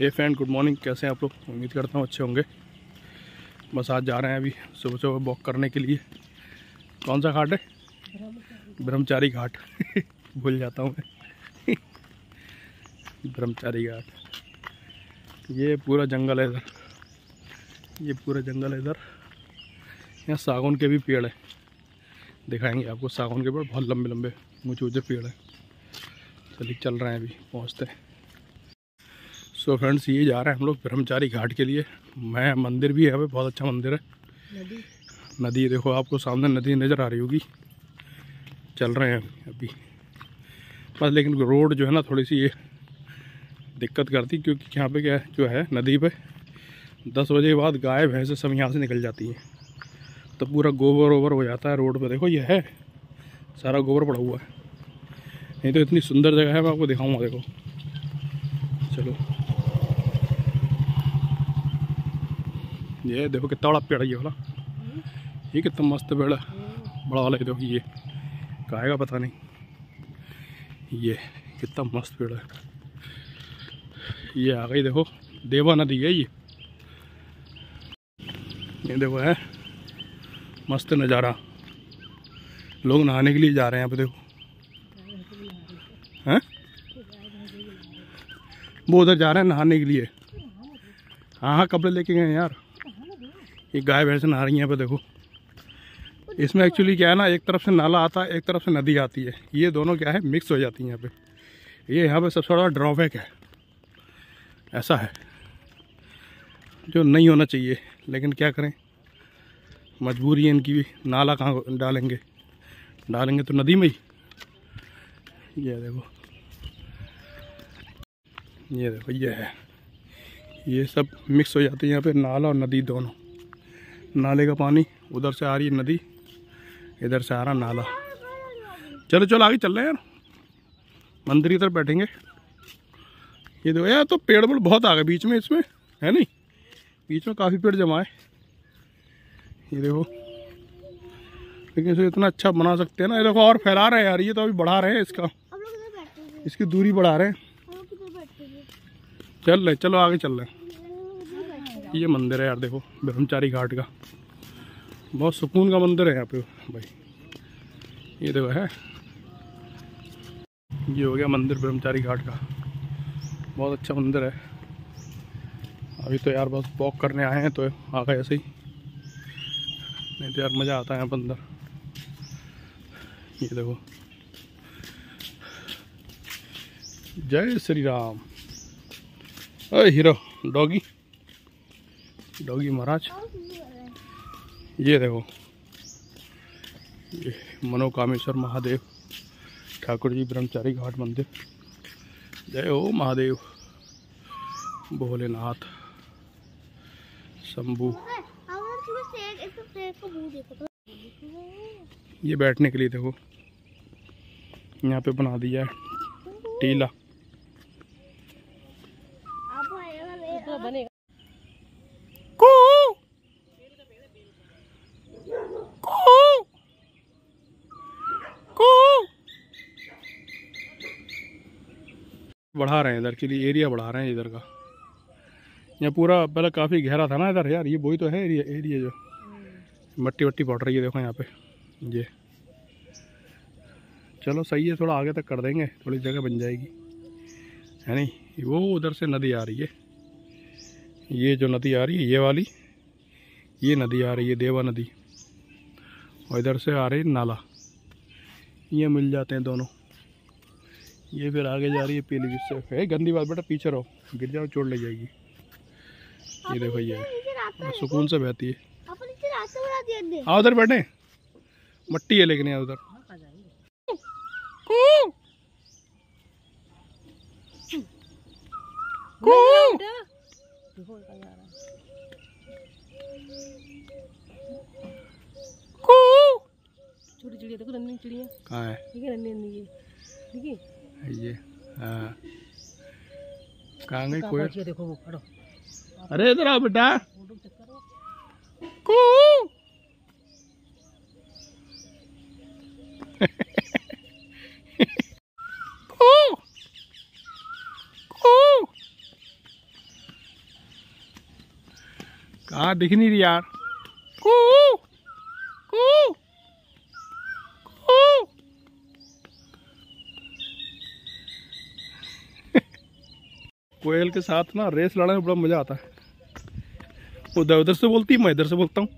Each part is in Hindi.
हे फ्रेंड गुड मॉर्निंग कैसे हैं आप लोग? उम्मीद करता हूँ अच्छे होंगे। बस आज जा रहे हैं अभी सुबह सुबह वॉक करने के लिए। कौन सा घाट है? ब्रह्मचारी घाट। भूल जाता हूँ मैं। ब्रह्मचारी घाट। ये पूरा जंगल है इधर। ये पूरा जंगल है इधर। यहाँ सागौन के भी पेड़ है। दिखाएँगे आपको। सागौन के पेड़ बहुत लंबे लंबे ऊँचे ऊँचे पेड़ हैं। चलिए चल रहे हैं अभी, पहुँचते हैं। सो so फ्रेंड्स ये जा रहे हैं हम लोग ब्रह्मचारी घाट के लिए। मैं मंदिर भी है यहाँ पे बहुत अच्छा मंदिर है। नदी? नदी देखो आपको सामने नदी नज़र आ रही होगी। चल रहे हैं अभी। बस लेकिन रोड जो है ना थोड़ी सी ये दिक्कत करती क्योंकि यहाँ पे क्या जो है नदी पे दस बजे के बाद गाय भैंसे सब यहाँ से निकल जाती हैं। तो पूरा गोबर वोबर हो जाता है रोड पे देखो ये है सारा गोबर पड़ा हुआ है। नहीं तो इतनी सुंदर जगह है मैं आपको दिखाऊँगा देखो। चलो। ये देखो कितना बड़ा पेड़ है ये वाला। ये कितना मस्त पेड़ है। बड़ा वाला देखो ये। कहेगा पता नहीं। ये कितना मस्त पेड़ है। ये आ गई देखो, देवा नदी है ये। ये देखो है, मस्त नज़ारा। लोग नहाने के लिए जा रहे हैं यहाँ पे देखो। हैं? वो उधर जा रहे हैं नहाने के लिए। हाँ हाँ कपड़े लेके गए यार। ये गाय, भैंस नहा रही हैं। यहाँ पे देखो। इसमें एक्चुअली क्या है ना, एक तरफ़ से नाला आता है, एक तरफ़ से नदी आती है। ये दोनों क्या है मिक्स हो जाती हैं यहाँ पे। ये यहाँ पे सबसे बड़ा ड्रॉबैक है। ऐसा है। जो नहीं होना चाहिए। लेकिन क्या करें? मजबूरी है इनकी भी। नाला कहाँ डालेंगे? डालेंगे तो नदी में ही। ये देखो। ये देखो, ये है। ये सब मिक्स हो जाती है यहाँ पे नाला और नदी दोनों। नाले का पानी उधर से आ रही है नदी इधर से आ रहा नाला। चलो चलो आगे चल रहे हैं यार। मंदिर की तरफ़ बैठेंगे। ये देखो यार तो पेड़ पेड़ बहुत आ गए बीच में इसमें है नहीं? बीच में काफ़ी पेड़ जमा है। ये देखो। लेकिन इसे इतना अच्छा बना सकते हैं ना। ये देखो और फैला रहे हैं यार ये तो अभी बढ़ा रहे हैं इसका। इसकी दूरी बढ़ा रहे हैं। चल रहे चलो आगे चल रहे ये मंदिर है यार, देखो, ब्रह्मचारी घाट का। बहुत सुकून का मंदिर है यहाँ पे, भाई। ये देखो, है। ये हो गया मंदिर, ब्रह्मचारी घाट का। बहुत अच्छा मंदिर है। अभी तो यार बस वॉक करने आए हैं तो आ गए ऐसे ही। नहीं तो यार मज़ा आता है यहाँ अंदर। ये देखो। जय श्री राम। अरे हीरो, डॉगी। डॉगी महाराज। ये देखो। ये मनोकामेश्वर महादेव, ठाकुर जी ब्रह्मचारी घाट मंदिर। जय हो महादेव। भोलेनाथ, शंभू। ये बैठने के लिए देखो। यहाँ पे बना दिया है। टीला। बढ़ा रहे हैं इधर के लिए एरिया बढ़ा रहे हैं इधर का। यहाँ पूरा, पहले काफ़ी गहरा था ना इधर यार, ये वही तो है एरिया एरिया जो। मट्टी वट्टी पड़ रही है देखो यहाँ पे। ये। चलो सही है, थोड़ा आगे तक कर देंगे, थोड़ी जगह बन जाएगी। है नहीं? वो उधर से नदी आ रही है। ये जो नदी आ रही है, ये वाली, ये नदी आ रही है, देवा नदी। और इधर से आ रही नाला। ये मिल जाते हैं दोनों। ये फिर आगे जा रही है पीली जिससे है गंदी बात बेटा पीछे रहो। गिर जाओ चोट ले जाएगी। ये देखो ये। सुकून से बहती है। हाँ उधर बैठे। मट्टी है लेकिन यार उधर। छोटी चिड़िया देखो रंगीन चिड़िया। कहाँ है? ठीक है रंगीन। ये ठीक है ये हाँ। कहाँ गई कोयल? देखो वो अरे इधर आओ बेटा। कहा दिख नहीं रही यार? के साथ ना रेस लड़ने में बड़ा मज़ा आता है। उधर उधर से बोलती मैं इधर से बोलता हूँ।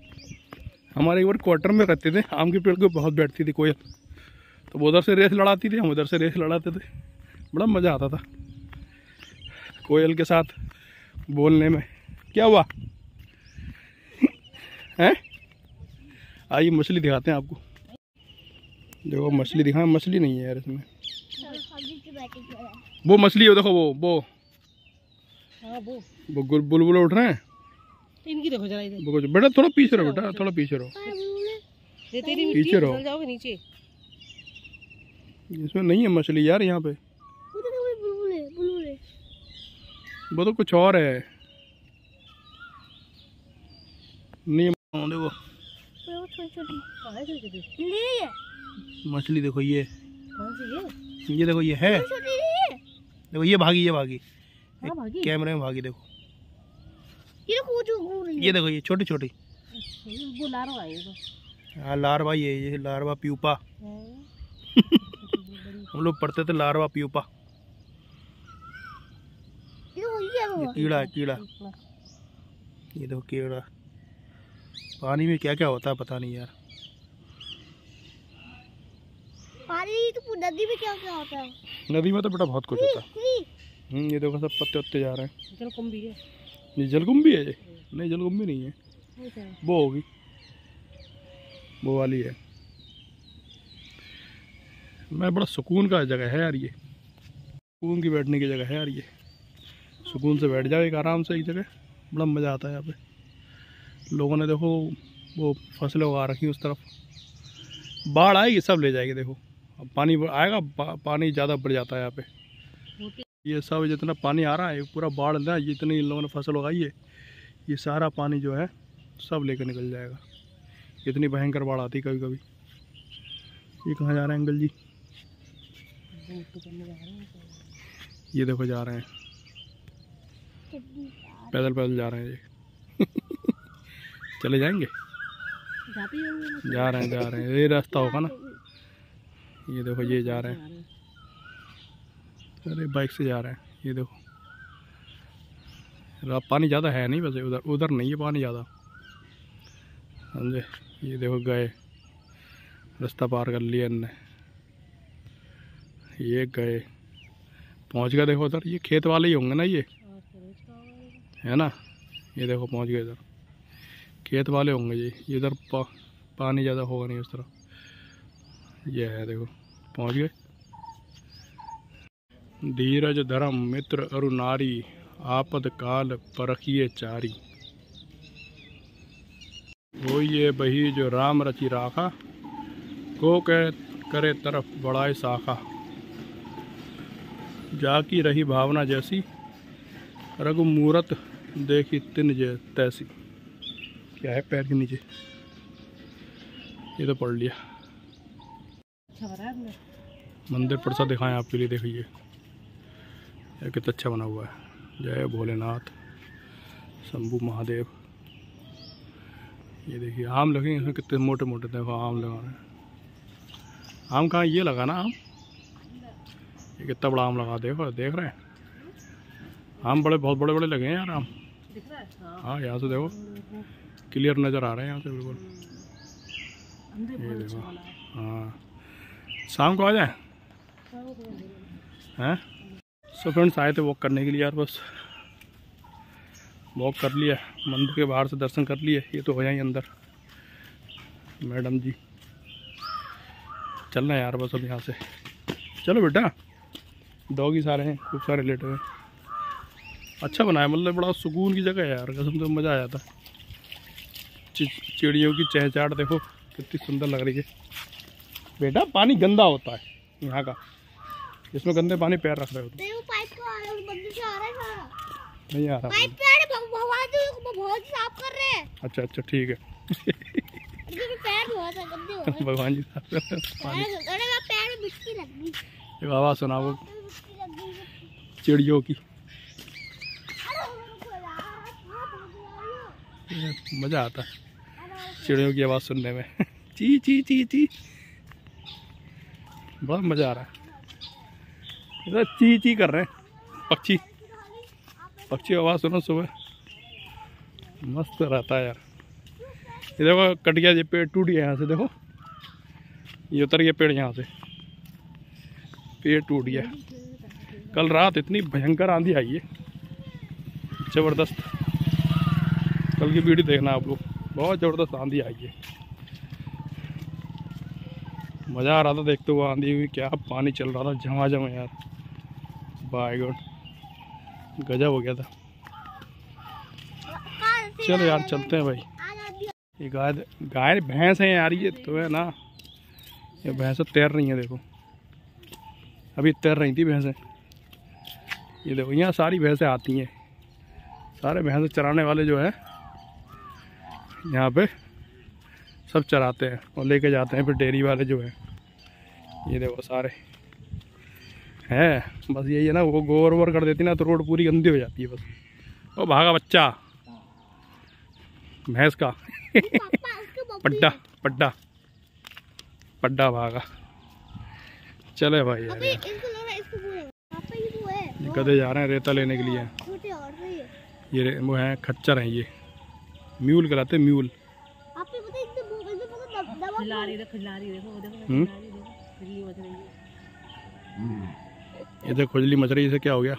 हमारे एक बार क्वार्टर में रहते थे आम के पेड़ के बहुत बैठती थी कोयल। तो वो उधर से रेस लड़ाती थी हम उधर से रेस लड़ाते थे। बड़ा मज़ा आता था। कोयल के साथ बोलने में। क्या हुआ? हैं? आइए मछली दिखाते हैं आपको। देखो मछली दिखाएँ मछली नहीं है यार इसमें। वो मछली है देखो वो वो। हाँ वो। वो बुलबुले उठ रहे हैं? इनकी देखो जरा इधर। वो बेटा थोड़ा पीछे रहो बेटा थोड़ा पीछे रहो। ये तेरी पीछे रहो। जाओगे नीचे। इसमें नहीं है मछली यार यहाँ पे। वो तो कुछ और है। नहीं देखो। है मछली देखो ये। कौन सी ये ये देखो ये है। देखो ये भागी ये भागी। हाँ भागी। कैमरे में भागी देखो। ये देखो ये छोटी छोटी वो लारो आई है तो। हाँ लारवा ये ये लारवा प्यूपा। हाँ। हम लोग पढ़ते थे लारवा प्यूपा। ये कीड़ा है कीड़ा। ये देखो कीड़ा। पानी में क्या क्या होता है पता नहीं यार। पानी तो नदी में क्या क्या होता है? नदी में तो बेटा बहुत कुछ होता है। ये देखो सब पत्ते उत्ते जा रहे हैं। चल कम भी है। ये जलकुंभी है ये? नहीं जलकुंभी नहीं है। वो होगी। वो वाली है। मैं बड़ा सुकून का जगह है यार ये। सुकून की बैठने की जगह है यार ये। सुकून से बैठ जाओ एक आराम से एक जगह। बड़ा मज़ा आता है यहाँ पे। लोगों ने देखो वो फ़सलें उगा रखी उस तरफ़। बाढ़ आएगी सब ले जाएगी देखो। अब पानी आएगा पा, पानी ज़्यादा बढ़ जाता है यहाँ पे। ये सब जितना पानी आ रहा है पूरा बाढ़ ना जितनी इन लोगों ने फ़सल उगाई है ये सारा पानी जो है सब लेकर निकल जाएगा। इतनी भयंकर बाढ़ आती कभी कभी ये कहाँ जा रहे हैं अंकल जी? ये देखो जा रहे हैं। पैदल पैदल जा रहे हैं ये। चले जाएँगे। जा रहे हैं जा रहे हैं। ये रास्ता होगा ना? ये देखो ये जा रहे हैं। अरे बाइक से जा रहे हैं ये देखो। पानी ज़्यादा है नहीं वैसे उधर उधर नहीं है पानी ज़्यादा। समझे ये देखो गए। रास्ता पार कर लिया इनने। ये गए। पहुँच गए देखो उधर ये खेत वाले ही होंगे ना ये। है ना? ये देखो पहुँच गए इधर। खेत वाले होंगे जी ये इधर पा, पानी ज़्यादा होगा नहीं उस तरह। ये है देखो पहुँच गए। धीरज धर्म मित्र अरु नारी आपद काल परखिए चारी। वो ये बही जो राम रचि राखा को कह करे तरफ़ बढ़ाए शाखा जाकी रही भावना जैसी रघु मूरत देखी तिन जय तैसी। क्या है पैर के नीचे? ये तो पढ़ लिया। अच्छा मंदिर प्रसाद दिखाएँ आपके लिए देखिए। ये कितना अच्छा बना हुआ है। जय भोलेनाथ शंभू महादेव। ये देखिए आम लगे इसमें कितने मोटे मोटे देखो आम लगा रहे हैं। आम कहाँ ये लगा ना आम? ये कितना बड़ा आम लगा देखो देख रहे हैं? आम बड़े बहुत बड़े बड़े लगे हैं यार आम। है यहाँ से देखो क्लियर नज़र आ रहे हैं यहाँ से बिल्कुल। ये अच्छा देखो हाँ। शाम को आ जाए? तो। हैं। सो फ्रेंड्स, आए थे वॉक करने के लिए यार, बस। वॉक कर लिया मंदिर के बाहर से दर्शन कर लिए, ये तो हो जाए अंदर। मैडम जी। चलना यार बस अब यहाँ से। चलो बेटा डॉग ही सारे हैं, खूब सारे लेटे हुए। अच्छा बनाया मतलब बड़ा सुकून की जगह है यार, कसम से मज़ा आ जाता चिड़ियों की चहचाहट, देखो, कितनी सुंदर लग रही है। बेटा, पानी गंदा होता है, यहाँ का। इसमें गंदे पानी पैर रख रहे हो तुम। पाइप को आ रहा है बंदे से आ रहा है सारा नहीं आ रहा। पाइप पे आ रहे भगवान जी बहुत साफ़ कर रहे हैं। अच्छा अच्छा ठीक है। भगवान जी हैं। एक आवाज़ सुना वो चिड़ियों की। मज़ा आता है। चिड़ियों की आवाज़ सुनने में। ची ची ची ची। बहुत मज़ा आ रहा है। इधर ची ची कर रहे हैं। पक्षी। पक्षी आवाज़ सुनो सुबह। मस्त रहता है यार। ये देखो, कट गया ये पेड़, टूट गया यहाँ से, देखो। ये उतर गया पेड़ यहाँ से। पेड़ टूट गया। कल रात इतनी भयंकर आंधी आई है। ज़बरदस्त। कल की वीडियो देखना आप लोग। बहुत ज़बरदस्त आंधी आई है। मज़ा आ रहा था देखते हुए आंधी हुई क्या पानी चल रहा था, झमाझम यार। By God. गजब हो गया था। चलो यार, चलते हैं भाई। ये गाय गाय भैंस है यार, ये तो है ना। ये भैंसें तैर रही हैं, देखो। अभी तैर रही थी भैंसें। ये देखो, यहाँ सारी भैंसें आती हैं। सारे भैंसें चराने वाले जो है, यहाँ पे सब चराते हैं और लेके जाते हैं फिर डेयरी वाले जो है। ये देखो सारे। है बस यही है ना वो गोबर वोबर कर देती ना तो रोड पूरी गंदी हो जाती है बस। ओ भागा बच्चा। भैंस का। पड्डा पड्डा। पड्डा भागा। चले भाई यार। रहा है है। है गधे जा रहे हैं रेता लेने के लिए। ये वो हैं खच्चर हैं ये। म्यूल कहलाते म्यूल। है पता दब- दवा खिलाड़ी देखो देखो देख खुजली मच रही है इसे क्या हो गया?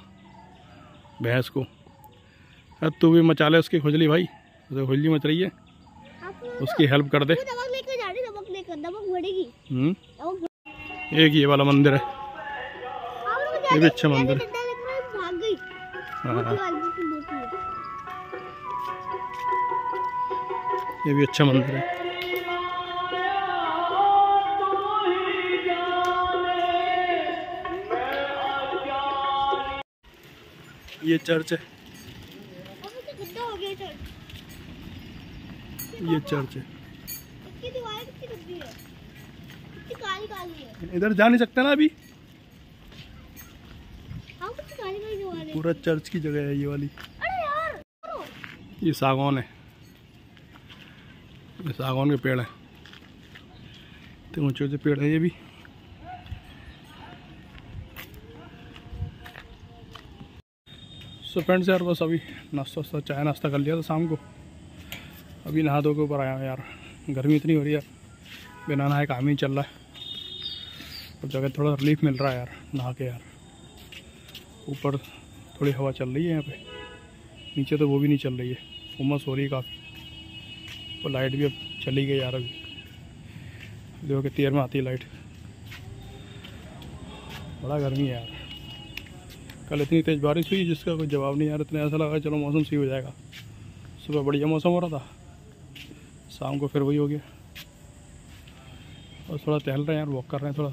भैंस को। अरे तू भी मचा ले उसकी खुजली भाई। उसे खुजली मच रही है। उसकी हेल्प कर दे। हम्म? एक ये वाला मंदिर है। ये भी अच्छा मंदिर है। हाँ है। ये भी अच्छा मंदिर है। ये चर्च है। तो ये चर्च है। इधर जा नहीं सकते ना अभी? पूरा चर्च की जगह है ये वाली। ये सागौन है। ये सागौन के पेड़ है। इतने ऊँचे ऊँचे पेड़ है ये भी। सो फ्रेंड्स यार, बस अभी नाश्ता वास्ता, चाय नाश्ता कर लिया था शाम को। अभी नहा धो के ऊपर आया हूँ यार। गर्मी इतनी हो रही है। बिना नहाए काम ही चल रहा है। और जगह थोड़ा रिलीफ मिल रहा है यार, नहा के यार। ऊपर थोड़ी हवा चल रही है यहाँ पे। नीचे तो वो भी नहीं चल रही है। उमस हो रही है काफ़ी। और लाइट भी अब चली गई यार अभी। देखो कि तेर में आती है लाइट बड़ा गर्मी है यार। कल इतनी तेज़ बारिश हुई जिसका कोई जवाब नहीं आ रहा, इतना ऐसा लगा चलो मौसम सही हो जाएगा। सुबह बढ़िया मौसम हो रहा था, शाम को फिर वही हो गया। और थोड़ा टहल रहे हैं यार वॉक कर रहे हैं थोड़ा।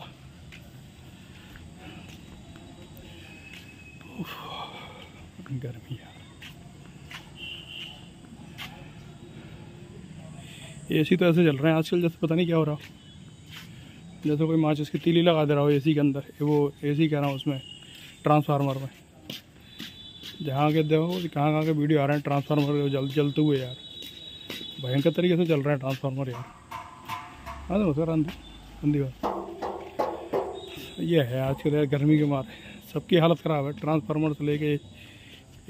गर्मी यार। एसी तो ऐसे चल रहे हैं आजकल, जैसे पता नहीं क्या हो रहा। जैसे कोई माचिस की तीली लगा दे रहा हो एसी के अंदर, वो एसी कह रहा हूँ उसमें। ट्रांसफार्मर में। जहाँ के देखो कहाँ कहाँ के वीडियो आ रहे हैं ट्रांसफार्मर जल, जलते हुए यार। भयंकर तरीके से चल रहा है ट्रांसफार्मर यार। हाँ तो सर, अंधी अंधी बात। ये है आजकल यार गर्मी के मारे। सबकी हालत ख़राब है ट्रांसफार्मर से लेके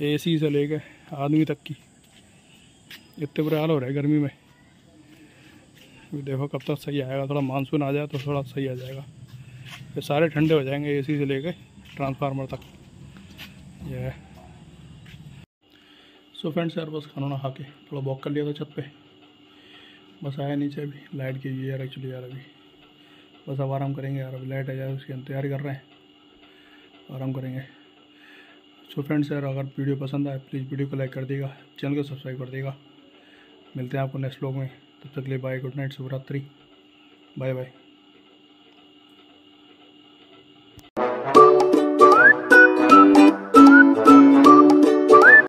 एसी से लेके आदमी तक की। इतने बुरे हाल हो रहे हैं गर्मी में। देखो कब तक सही आएगा। थोड़ा मानसून आ जाए तो थोड़ा सही आ जाएगा। फिर सारे ठंडे हो जाएँगे एसी से लेके। ट्रांसफार्मर तक। ये है। सो फ्रेंड्स यार, बस खाना ना खा के थोड़ा वॉक कर लिया था छत पे। बस आया नीचे अभी लाइट की यार एक्चुअली यार अभी। बस अब आराम करेंगे यार, अभी लाइट आ जाए उसकी हम तैयारी कर रहे हैं। आराम करेंगे। सो फ्रेंड्स यार, अगर वीडियो पसंद आए प्लीज़ वीडियो को लाइक कर देगा चैनल को सब्सक्राइब कर देगा मिलते हैं आपको नेक्स्ट ब्लॉग में। तब तक लिए बाय गुड नाइट शुभरात्रि। Bye bye